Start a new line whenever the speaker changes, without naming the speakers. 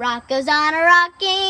Rock goes on a rocking.